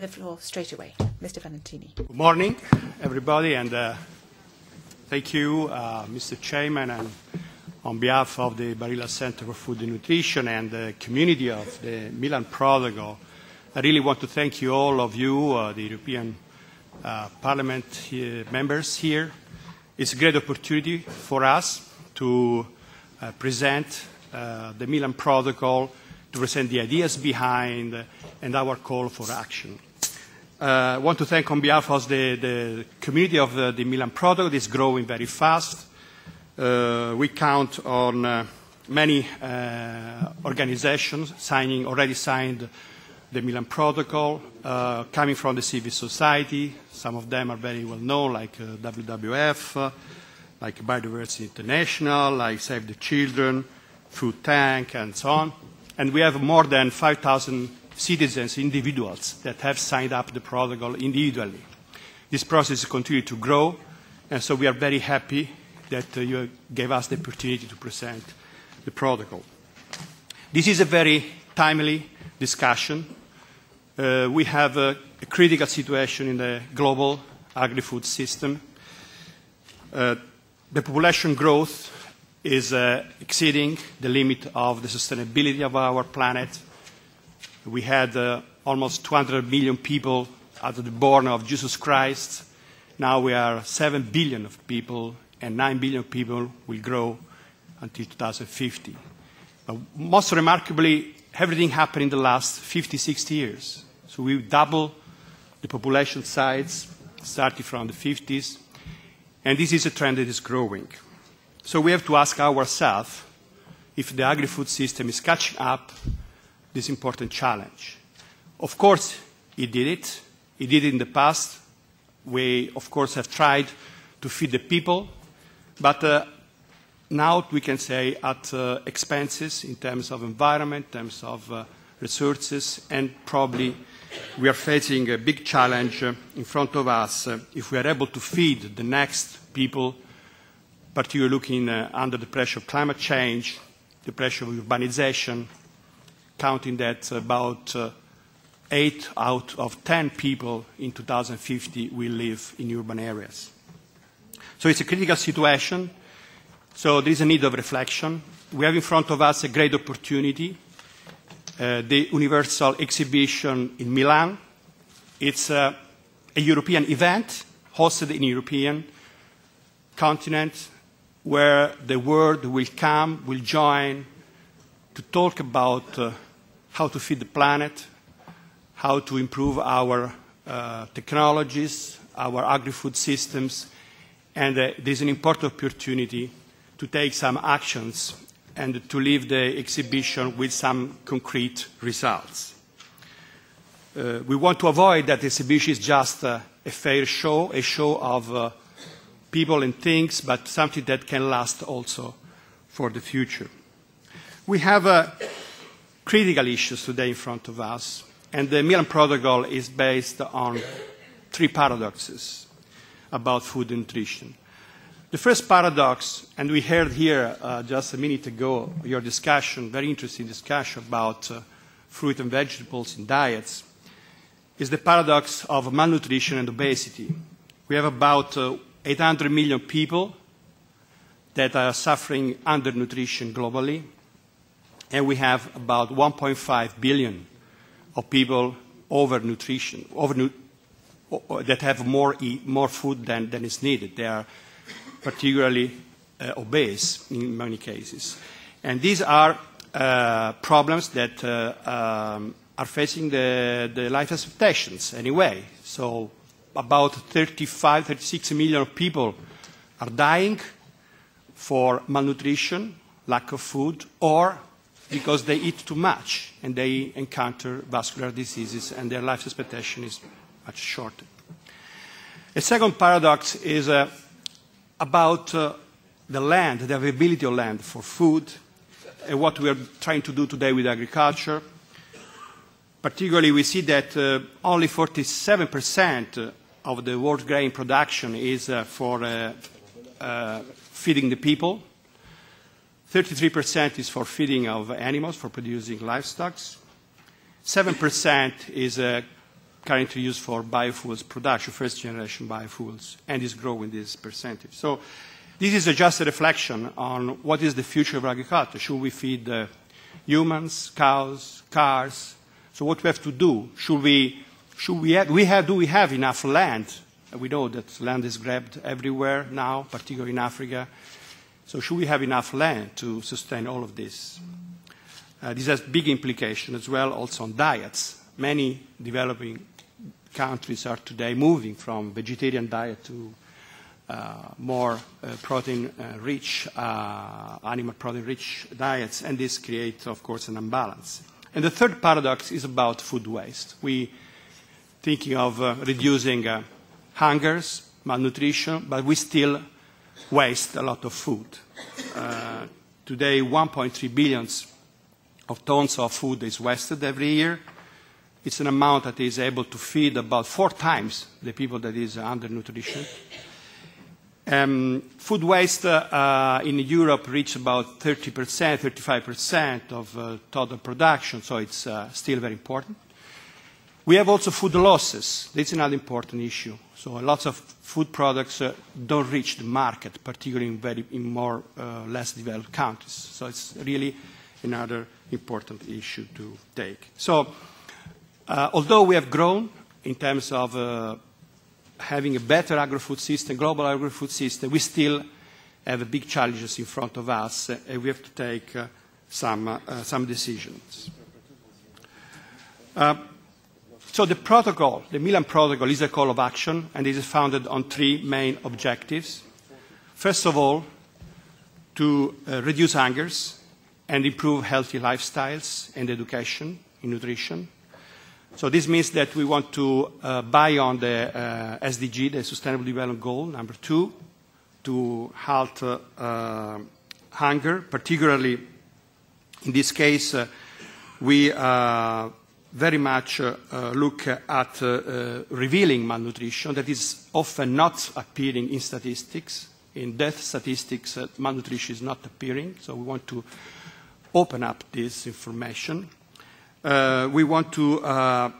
the floor straight away. Mr. Valentini. Good morning, everybody, and uh, thank you, uh, Mr. Chairman, and on behalf of the Barilla Center for Food and Nutrition and the community of the Milan Protocol, I really want to thank you all of you, uh, the European uh, Parliament here, members here. It's a great opportunity for us to uh, present uh, the Milan Protocol, to present the ideas behind, and our call for action. I uh, want to thank on behalf of the, the community of the, the Milan Protocol. It's growing very fast. Uh, we count on uh, many uh, organizations signing, already signed the Milan Protocol, uh, coming from the civil society. Some of them are very well known, like uh, WWF, uh, like Bioversity International, like Save the Children, Food Tank, and so on. And we have more than 5,000 citizens, individuals that have signed up the protocol individually. This process continues to grow, and so we are very happy that uh, you gave us the opportunity to present the protocol. This is a very timely discussion. Uh, we have a, a critical situation in the global agri-food system. Uh, the population growth is uh, exceeding the limit of the sustainability of our planet we had uh, almost 200 million people of the born of Jesus Christ. Now we are 7 billion of people, and 9 billion people will grow until 2050. But most remarkably, everything happened in the last 50, 60 years. So we double the population size, starting from the 50s, and this is a trend that is growing. So we have to ask ourselves if the agri-food system is catching up this important challenge. Of course, he did it. He did it in the past. We, of course, have tried to feed the people, but uh, now we can say at uh, expenses in terms of environment, in terms of uh, resources, and probably we are facing a big challenge uh, in front of us uh, if we are able to feed the next people, particularly looking uh, under the pressure of climate change, the pressure of urbanization, counting that about uh, eight out of 10 people in 2050 will live in urban areas. So it's a critical situation. So there is a need of reflection. We have in front of us a great opportunity, uh, the Universal Exhibition in Milan. It's uh, a European event hosted in European continent where the world will come, will join to talk about uh, how to feed the planet, how to improve our uh, technologies, our agri-food systems, and uh, there's an important opportunity to take some actions and to leave the exhibition with some concrete results. Uh, we want to avoid that the exhibition is just uh, a fair show, a show of uh, people and things, but something that can last also for the future. We have a critical issues today in front of us, and the Milan Protocol is based on three paradoxes about food and nutrition. The first paradox, and we heard here uh, just a minute ago your discussion, very interesting discussion about uh, fruit and vegetables in diets, is the paradox of malnutrition and obesity. We have about uh, 800 million people that are suffering undernutrition globally, and we have about 1.5 billion of people overnutrition, over that have more, more food than, than is needed. They are particularly uh, obese in many cases. And these are uh, problems that uh, um, are facing the, the life expectations anyway. So about 35, 36 million people are dying for malnutrition, lack of food, or because they eat too much and they encounter vascular diseases and their life expectation is much shorter. A second paradox is uh, about uh, the land, the availability of land for food, and what we are trying to do today with agriculture. Particularly, we see that uh, only 47% of the world grain production is uh, for uh, uh, feeding the people, 33% is for feeding of animals, for producing livestock. 7% is uh, currently used for biofuels production, first generation biofuels, and is growing this percentage. So this is just a reflection on what is the future of agriculture. Should we feed uh, humans, cows, cars? So what we have to do, should we, should we, have, we have, do we have enough land? We know that land is grabbed everywhere now, particularly in Africa. So should we have enough land to sustain all of this? Uh, this has big implications as well also on diets. Many developing countries are today moving from vegetarian diet to uh, more uh, protein-rich, uh, uh, animal protein-rich diets, and this creates, of course, an imbalance. And the third paradox is about food waste. We thinking of uh, reducing uh, hungers, malnutrition, but we still waste a lot of food. Uh, today, 1.3 billion of tons of food is wasted every year. It's an amount that is able to feed about four times the people that is undernutrition. Um, food waste uh, in Europe reached about 30%, 35% of uh, total production, so it's uh, still very important. We have also food losses. That's another important issue. So lots of food products uh, don't reach the market, particularly in, very, in more uh, less developed countries. So it's really another important issue to take. So uh, although we have grown in terms of uh, having a better agri-food system, global agri-food system, we still have big challenges in front of us, uh, and we have to take uh, some, uh, some decisions. Uh, so the protocol, the Milan Protocol, is a call of action, and it is founded on three main objectives. First of all, to uh, reduce hungers and improve healthy lifestyles and education in nutrition. So this means that we want to uh, buy on the uh, SDG, the Sustainable Development Goal, number two, to halt uh, hunger. Particularly, in this case, uh, we uh, very much uh, uh, look at uh, revealing malnutrition that is often not appearing in statistics. In death statistics, uh, malnutrition is not appearing, so we want to open up this information. Uh, we want to uh,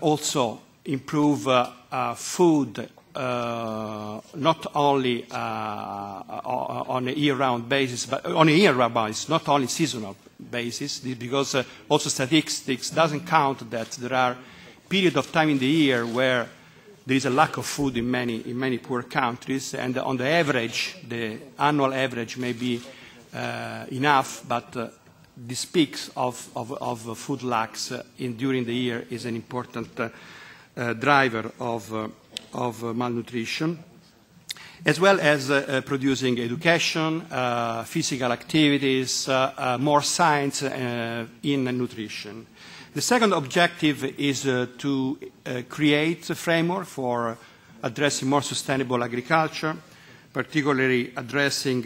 also improve food uh, not only uh, on a year-round basis, but on a year-round basis, not only seasonal basis, because uh, also statistics doesn't count that there are periods of time in the year where there is a lack of food in many, in many poor countries, and on the average, the annual average may be uh, enough, but uh, this peaks of, of, of food lacks uh, in, during the year is an important uh, uh, driver of, uh, of uh, malnutrition, as well as uh, uh, producing education, uh, physical activities, uh, uh, more science in nutrition. The second objective is to create a framework for addressing more sustainable agriculture, particularly addressing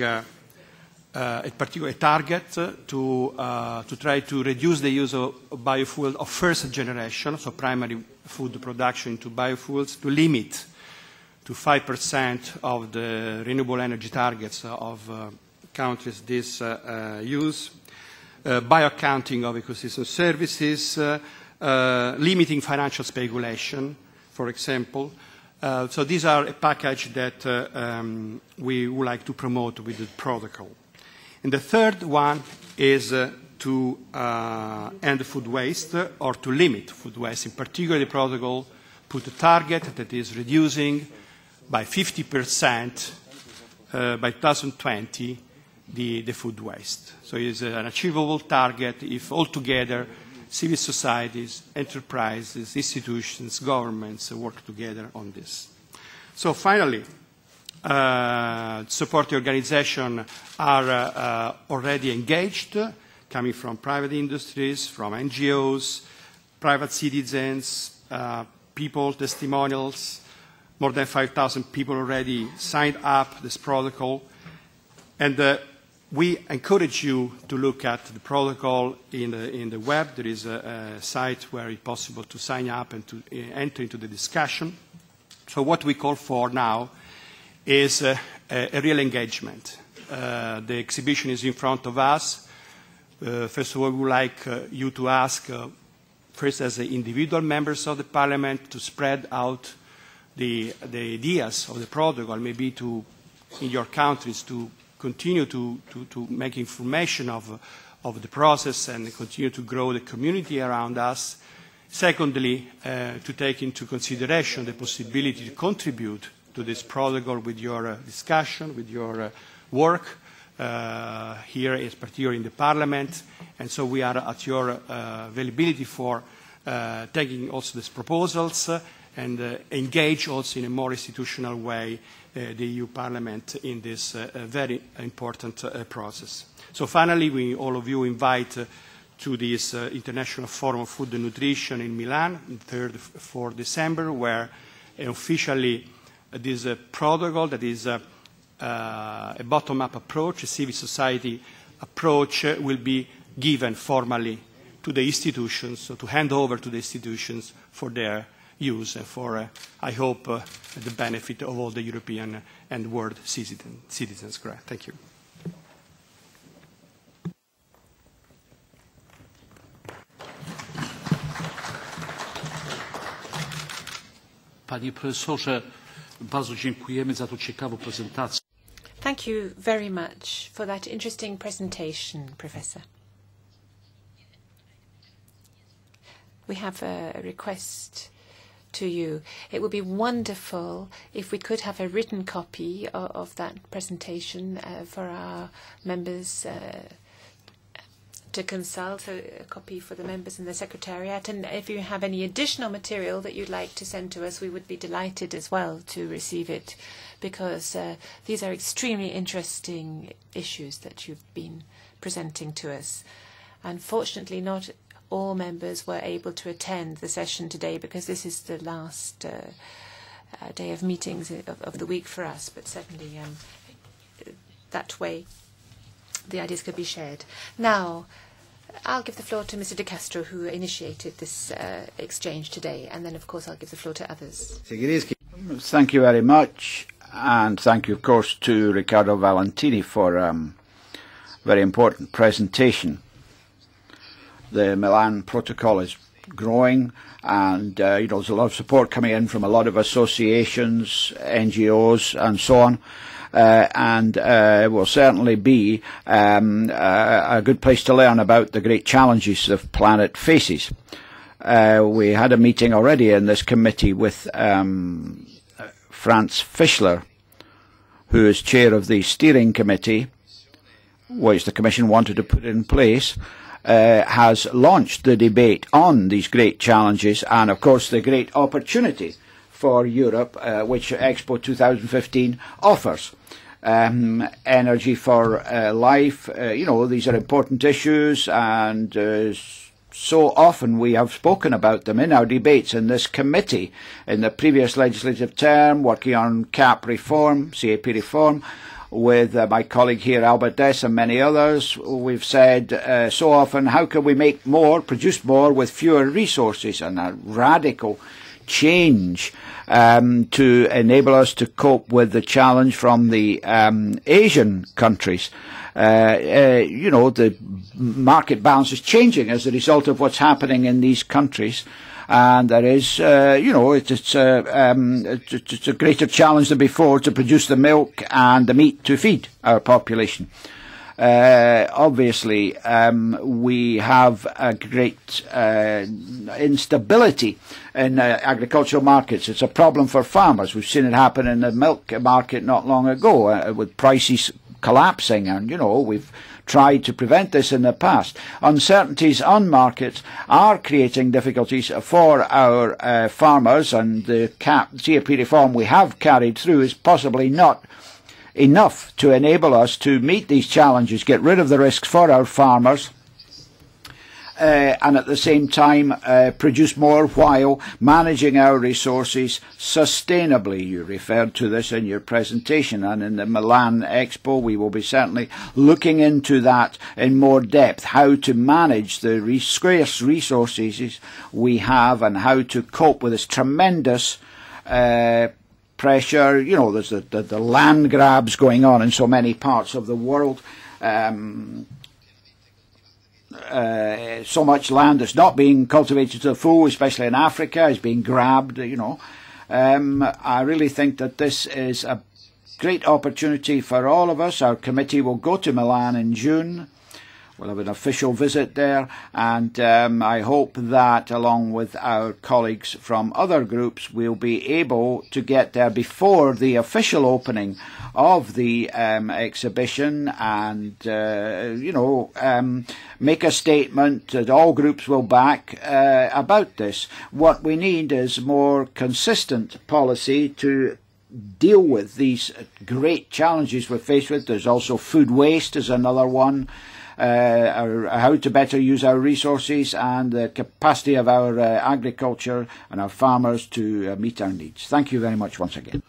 uh, a particular target to, uh, to try to reduce the use of biofuel of first generation, so primary food production into biofuels, to limit to 5% of the renewable energy targets of uh, countries this uh, uh, use, uh, bioaccounting of ecosystem services, uh, uh, limiting financial speculation, for example, Uh, so these are a package that uh, um, we would like to promote with the protocol. And the third one is uh, to uh, end food waste or to limit food waste. In particular, the protocol put a target that is reducing by 50% uh, by 2020 the, the food waste. So it is an achievable target if altogether civil societies, enterprises, institutions, governments work together on this. So finally, uh, supporting organizations are uh, already engaged, coming from private industries, from NGOs, private citizens, uh, people, testimonials. More than 5,000 people already signed up this protocol. And uh, we encourage you to look at the protocol in the, in the web. There is a, a site where it's possible to sign up and to uh, enter into the discussion. So what we call for now is a, a real engagement. Uh, the exhibition is in front of us. Uh, first of all, we would like uh, you to ask first as individual members of the parliament to spread out the, the ideas of the protocol, maybe to, in your countries, to continue to, to, to make information of, of the process and continue to grow the community around us. Secondly, uh, to take into consideration the possibility to contribute to this protocol with your uh, discussion, with your uh, work uh, here, particularly in the Parliament. And so we are at your uh, availability for uh, taking also these proposals uh, and engage also in a more institutional way the EU Parliament in this very important process. So finally, we, all of you invite to this International Forum of Food and Nutrition in Milan, 3rd, 4th December, where officially this protocol that is a bottom-up approach, a civil society approach, uh, will be given formally to the institutions, so to hand over to the institutions for their use and for, uh, I hope, uh, the benefit of all the European and world citizen, citizens. Thank you. Panie profesorze, bardzo dziękujemy za tą ciekawą prezentację. Thank you very much for that interesting presentation, Professor. We have a request to you. It would be wonderful if we could have a written copy of, of that presentation uh, for our members uh, to consult, a, a copy for the members and the Secretariat. And if you have any additional material that you'd like to send to us, we would be delighted as well to receive it because uh, these are extremely interesting issues that you've been presenting to us. Unfortunately, not all members were able to attend the session today because this is the last uh, uh, day of meetings of, of the week for us, but certainly um, that way the ideas could be shared. Now, I'll give the floor to Mr. De Castro, who initiated this uh, exchange today, and then, of course, I'll give the floor to others. Thank you very much, and thank you, of course, to Riccardo Valentini for a um, very important presentation. The Milan Protocol is growing, and uh, you know there's a lot of support coming in from a lot of associations, NGOs, and so on and uh, will certainly be um, uh, a good place to learn about the great challenges the planet faces. Uh, we had a meeting already in this committee with um, Franz Fischler, who is chair of the steering committee, which the Commission wanted to put in place, uh, has launched the debate on these great challenges and, of course, the great opportunity for Europe, uh, which Expo 2015 offers. Um, energy for uh, life, uh, you know, these are important issues, and uh, so often we have spoken about them in our debates in this committee in the previous legislative term, working on CAP reform, CAP reform, with uh, my colleague here, Albert Dess, and many others. We've said uh, so often, how can we make more, produce more with fewer resources, and a radical change um, to enable us to cope with the challenge from the um, Asian countries. Uh, uh, you know, the market balance is changing as a result of what's happening in these countries. And there is, uh, you know, it, it's, uh, um, it's, it's a greater challenge than before to produce the milk and the meat to feed our population. Uh, obviously, um, we have a great uh, instability in uh, agricultural markets. It's a problem for farmers. We've seen it happen in the milk market not long ago uh, with prices collapsing, and you know we've tried to prevent this in the past. Uncertainties on markets are creating difficulties for our uh, farmers, and the CAP, CAP reform we have carried through is possibly not enough to enable us to meet these challenges, get rid of the risks for our farmers, uh, and at the same time uh, produce more while managing our resources sustainably. You referred to this in your presentation, and in the Milan Expo, we will be certainly looking into that in more depth how to manage the scarce resources we have and how to cope with this tremendous. Uh, pressure. You know, there's the, the, the land grabs going on in so many parts of the world. Um, uh, so much land that's not being cultivated to the full, especially in Africa, is being grabbed, you know. Um, I really think that this is a great opportunity for all of us. Our committee will go to Milan in June. We'll have an official visit there, and um, I hope that, along with our colleagues from other groups, we'll be able to get there before the official opening of the um, exhibition and, uh, you know, um, make a statement that all groups will back uh, about this. What we need is more consistent policy to deal with these great challenges we're faced with. There's also food waste is another one how to better use our resources and the capacity of our uh, agriculture and our farmers to uh, meet our needs. Thank you very much once again.